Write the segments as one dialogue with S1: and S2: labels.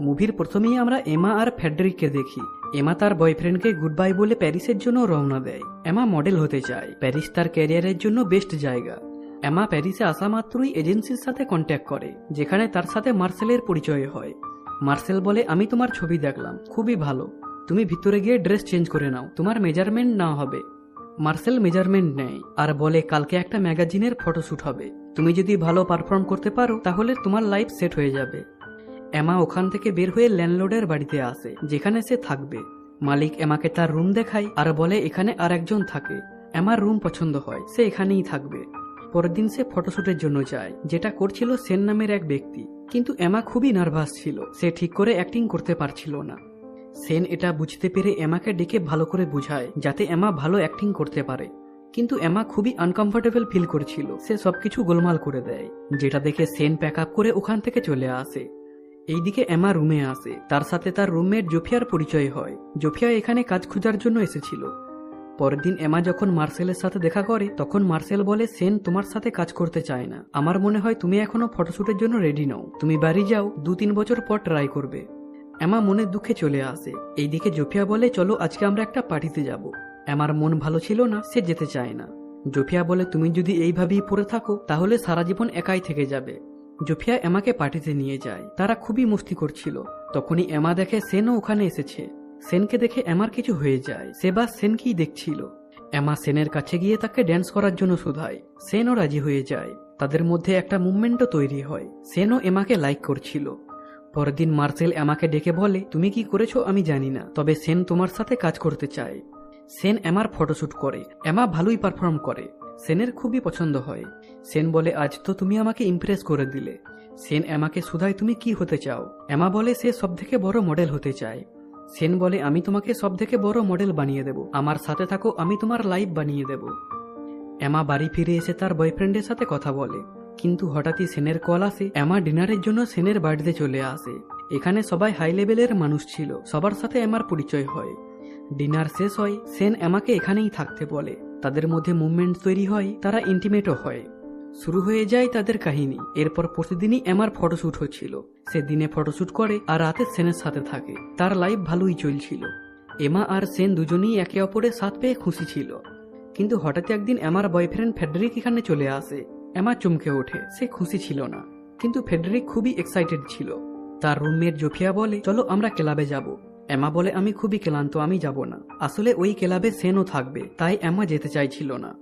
S1: মুভির প্রথমেই আমরা এমা আর ফেডরিককে দেখি। এমা তার বয়ফ্রেন্ডকে গুড বাই বলে প্যারিসের জন্য রওনা দেয়। এমা মডেল হতে চায়। প্যারিস তার ক্যারিয়ারের জন্য বেস্ট জায়গা। এমা প্যারিসে আসা মাত্রই এজেন্সির সাথে কন্ট্যাক্ট করে, যেখানে তার সাথে মার্সেলের পরিচয় হয়। মার্সেল বলে, আমি তোমার ছবি দেখলাম, খুবই ভালো। তুমি ভিতরে গিয়ে ড্রেস চেঞ্জ করে নাও, তোমার মেজারমেন্ট না হবে মার্সেল মেজারমেন্ট নেয় আর বলে, কালকে একটা ম্যাগাজিনের ফটোশ্যুট হবে। তুমি যদি ভালো পারফর্ম করতে পারো, তাহলে তোমার লাইফ সেট হয়ে যাবে। এমা ওখান থেকে বের হয়ে ল্যান্ডলোডের বাড়িতে আসে, যেখানে সে থাকবে। মালিক এমাকে তার রুম দেখায় আর বলে, এখানে আর একজন থাকে। এমার রুম পছন্দ হয়, সে এখানেই থাকবে। পরের দিন সে ফটোশ্যুটের জন্য যায়, যেটা করছিল সেন নামের এক ব্যক্তি। কিন্তু এমা খুবই নার্ভাস ছিল, সে ঠিক করে অ্যাক্টিং করতে পারছিল না। সেন এটা বুঝতে পেরে এমাকে ডেকে ভালো করে বুঝায়, যাতে এমা ভালো অ্যাক্টিং করতে পারে। কিন্তু এমা খুবই আনকমফোর্টেবল ফিল করছিল, সে সবকিছু গোলমাল করে দেয়, যেটা দেখে সেন প্যাক আপ করে ওখান থেকে চলে আসে। এইদিকে এমা রুমে আসে তার সাথে তার রুমমেট জোফিয়ার পরিচয় হয়। জোফিয়া এখানে কাজ খোঁজার জন্য এসেছিল। পরের দিন এমা যখন মার্সেলের সাথে দেখা করে, তখন মার্সেল বলে, সেন তোমার সাথে কাজ করতে চায় না। আমার মনে হয় তুমি এখনও ফটোশ্যুটের জন্য রেডি নও। তুমি বাড়ি যাও দু তিন বছর পর ট্রাই করবে। এমা মনের দুঃখে চলে আসে। এইদিকে জোফিয়া বলে, চলো, আজকে আমরা একটা পার্টিতে যাব। এমার মন ভালো ছিল না, সে যেতে চায় না। জোফিয়া বলে, তুমি যদি এইভাবেই পড়ে থাকো, তাহলে সারা জীবন একাই থেকে যাবে। জোফিয়া এমাকে পার্টিতে নিয়ে যায়। তারা খুবই মস্তি করছিল। তখনই এমা দেখে সেনও ওখানে এসেছে। সেনকে দেখে এমার কিছু হয়ে যায়। সে বা সেনকেই দেখছিল। এমা সেনের কাছে গিয়ে তাকে ড্যান্স করার জন্য শোধায়। সেনও রাজি হয়ে যায়। তাদের মধ্যে একটা মুভমেন্টও তৈরি হয়। সেনও এমাকে লাইক করছিল। পরের দিন মার্সেল এমাকে ডেকে বলে, তুমি কি করেছ আমি জানি না। তবে সেন তোমার সাথে কাজ করতে চায়। সেন এমার ফটোশ্যুট করে। এমা ভালোই পারফর্ম করে। সেনের খুবই পছন্দ হয়। সেন বলে, আজ তো তুমি আমাকে ইমপ্রেস করে দিলে। সেন এমাকে শুধায় তুমি কি হতে চাও? এমা বলে, সে সব থেকে বড় মডেল হতে চায়। সেন বলে, আমি তোমাকে সব থেকে বড় মডেল বানিয়ে দেব। আমার সাথে থাকো, আমি তোমার লাইফ বানিয়ে দেব। এমা বাড়ি ফিরে এসে তার বয়ফ্রেন্ডের সাথে কথা বলে। কিন্তু হঠাৎই সেনের কল আসে। এমা ডিনারের জন্য সেনের বাড়িতে চলে আসে। এখানে সবাই হাই লেভেলের মানুষ ছিল। সবার সাথে এমার পরিচয় হয়। ডিনার শেষ হয়। সেন এমাকে এখানেই থাকতে বলে। তাদের মধ্যে মুভমেন্ট তৈরি হয়, তারা ইন্টিমেটও হয়। শুরু হয়ে যায় তাদের কাহিনী। এরপর প্রতিদিনই এমার ফটোশ্যুট হচ্ছিল। সে দিনে ফটোশ্যুট করে আর রাতে সেনের সাথে থাকে। তার লাইফ ভালোই চলছিল। এমা আর সেন দুজনেই একে অপরের সাথ পেয়ে খুশি ছিল। কিন্তু হঠাৎ একদিন এমার বয়ফ্রেন্ড ফেডরিক এখানে চলে আসে। এমা চমকে ওঠে। সে খুশি ছিল না। কিন্তু ফেডরিক খুবই এক্সাইটেড ছিল। তার রুমমেট জোফিয়া বলে, চলো আমরা ক্লাবে যাব। এমা বলে, আমি খুবই ক্লান্ত, আমি যাব না। আসলে ওই ক্লাবে সেনও থাকবে, তাই এমা যেতে চাইছিল না।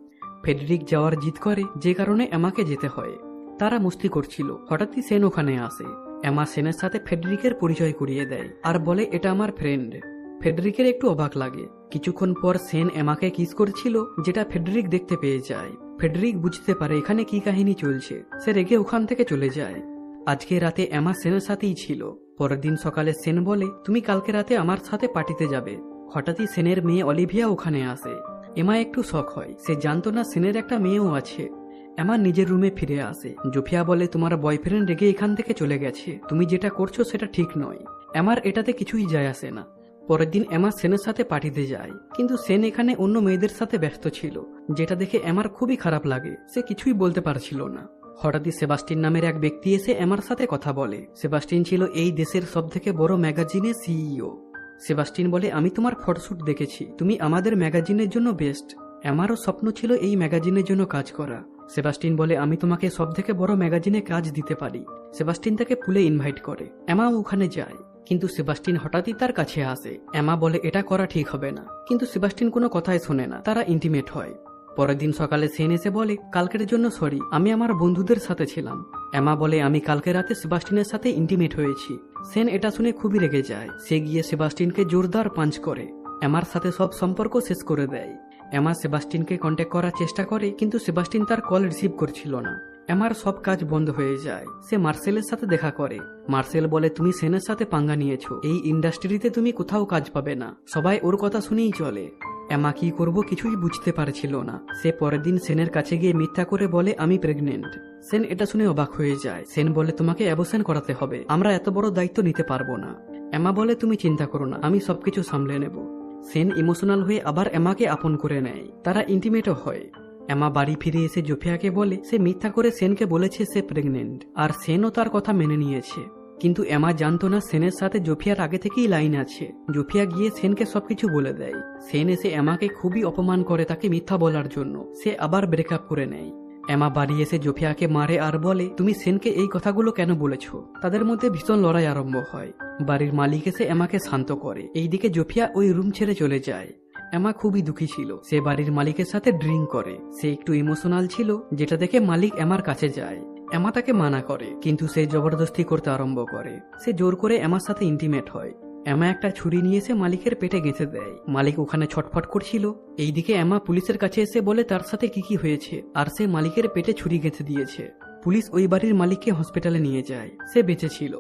S1: ফেডরিক যাওয়ার জিদ করে, যে কারণে এমাকে যেতে হয়। তারা মস্তি করছিল, হঠাৎই সেন ওখানে আসে। এমা সেনের সাথে ফেডরিকের পরিচয় করিয়ে দেয়, আর বলে, এটা আমার ফ্রেন্ড। ফেডরিকের একটু অবাক লাগে। কিছুক্ষণ পর সেন এমাকে কিস করছিল, যেটা ফেডরিক দেখতে পেয়ে যায়। ফেডরিক বুঝতে পারে, এখানে কি কাহিনী চলছে। সে রেগে ওখান থেকে চলে যায়। আজকে রাতে এমা সেনের সাথেই ছিল। পরের দিন সকালে সেন বলে, তুমি কালকে রাতে আমার সাথে পার্টিতে যাবে। হঠাৎই সেনের মেয়ে অলিভিয়া ওখানে আসে। এমা একটু শখ হয়। সে জানতো না সেনের একটা মেয়েও আছে। এমা নিজের রুমে ফিরে আসে। জোফিয়া বলে, তোমার বয়ফ্রেন্ড রেগে এখান থেকে চলে গেছে। তুমি যেটা করছ সেটা ঠিক নয়। এমার এটাতে কিছুই যায় আসে না। পরের দিন এমা সেনের সাথে পার্টিতে যায়। কিন্তু সেন এখানে অন্য মেয়েদের সাথে ব্যস্ত ছিল, যেটা দেখে এমার খুবই খারাপ লাগে। সে কিছুই বলতে পারছিল না। হঠাৎই সেবাস্টিন নামের এক ব্যক্তি এসে আমার সাথে কথা বলে। সেবাস্টিন ছিল এই দেশের সব থেকে বড় ম্যাগাজিনে সিইও। সেবাস্টিন বলে, আমি তোমার ফটোশ্যুট দেখেছি। তুমি আমাদের ম্যাগাজিনের জন্য বেস্ট। আমারও স্বপ্ন ছিল এই ম্যাগাজিনের জন্য কাজ করা। সেবাস্টিন বলে, আমি তোমাকে সব থেকে বড় ম্যাগাজিনে কাজ দিতে পারি। সেবাস্টিন তাকে পুলে ইনভাইট করে। এমা ওখানে যায়। কিন্তু সেবাস্টিন হঠাৎই তার কাছে আসে। এমা বলে, এটা করা ঠিক হবে না। কিন্তু সেবাস্টিন কোনো কথাই শোনে না। তারা ইন্টিমেট হয়। পরের দিন সকালে সেন এসে বলে, কালকের জন্য সরি, আমি আমার বন্ধুদের সাথে ছিলাম। এমা বলে, আমি কালকে রাতে সেবাস্টিনের সাথে ইন্টিমেট হয়েছি। সেন এটা শুনে খুবই রেগে যায়। সে গিয়ে সেবাস্টিনকে জোরদার পাঞ্চ করে। এমার সাথে সব সম্পর্ক শেষ করে দেয়। এমা সেবাস্টিনকে কন্ট্যাক্ট করার চেষ্টা করে, কিন্তু সেবাস্টিন তার কল রিসিভ করছিল না। এমার সব কাজ বন্ধ হয়ে যায়। সে মার্সেলের সাথে দেখা করে। মার্সেল বলে, তুমি সেনের সাথে পাঙ্গা নিয়েছো। এই ইন্ডাস্ট্রিতে তুমি কোথাও কাজ পাবে না। সবাই ওর কথা শুনেই চলে। এমা কি করব কিছুই বুঝতে পারছিল না। সে পরের দিন সেনের কাছে গিয়ে মিথ্যা করে বলে, আমি প্রেগনেন্ট সেন এটা শুনে অবাক হয়ে যায়। সেন বলে, তোমাকে অ্যাবসেন করাতে হবে। আমরা এত বড় দায়িত্ব নিতে পারব না। এমা বলে, তুমি চিন্তা করো না, আমি সবকিছু সামলে নেব। সেন ইমোশনাল হয়ে আবার এমাকে আপন করে নেয়। তারা ইন্টিমেটও হয়। এমা বাড়ি ফিরে এসে জোফিয়াকে বলে, সে মিথ্যা করে সেনকে বলেছে সে প্রেগনেন্ট আর সেনও তার কথা মেনে নিয়েছে। কিন্তু এমা জানতো না সেনের সাথে জোফিয়ার আগে থেকেই লাইন আছে। জোফিয়া গিয়ে সেনকে সবকিছু বলে দেয়। সেন এসে এমাকে খুবই অপমান করে তাকে মিথ্যা বলার জন্য। সে আবার ব্রেকআপ করে নেয়। এমা বাড়ি এসে জোফিয়াকে মারে আর বলে, তুমি সেনকে এই কথাগুলো কেন বলেছ? তাদের মধ্যে ভীষণ লড়াই আরম্ভ হয়। বাড়ির মালিক এসে এমাকে শান্ত করে। এইদিকে জোফিয়া ওই রুম ছেড়ে চলে যায়। এমা খুবই দুঃখী ছিল। সে বাড়ির মালিকের সাথে ড্রিঙ্ক করে। সে একটু ইমোশনাল ছিল, যেটা দেখে মালিক এমার কাছে যায়। এমা তাকে মানা করে, কিন্তু সে জবরদস্তি করতে আরম্ভ করে। সে জোর করে এমার সাথে ইন্টিমেট হয়। এমা একটা ছুরি নিয়ে এসে মালিকের পেটে গেঁথে দেয়। মালিক ওখানে ছটফট করছিল। এইদিকে এমা পুলিশের কাছে এসে বলে তার সাথে কি কি হয়েছে, আর সে মালিকের পেটে ছুরি গেঁথে দিয়েছে। পুলিশ ওই বাড়ির মালিককে হসপিটালে নিয়ে যায়। সে বেঁচে ছিল।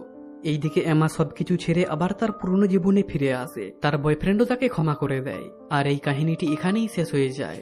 S1: এইদিকে এমা সবকিছু ছেড়ে আবার তার পুরনো জীবনে ফিরে আসে। তার বয়ফ্রেন্ডও তাকে ক্ষমা করে দেয়। আর এই কাহিনীটি এখানেই শেষ হয়ে যায়।